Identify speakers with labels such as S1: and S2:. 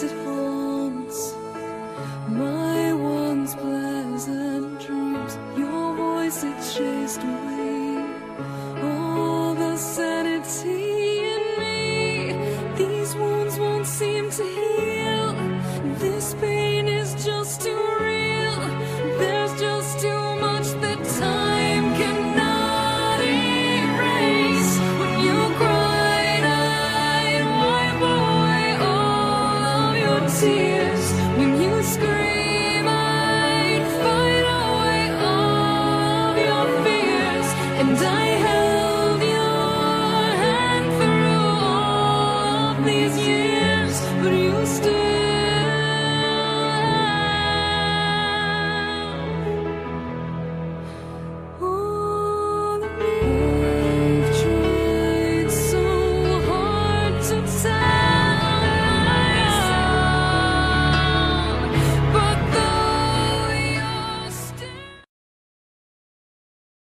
S1: it haunts my once pleasant dreams. Your voice it chased away. you.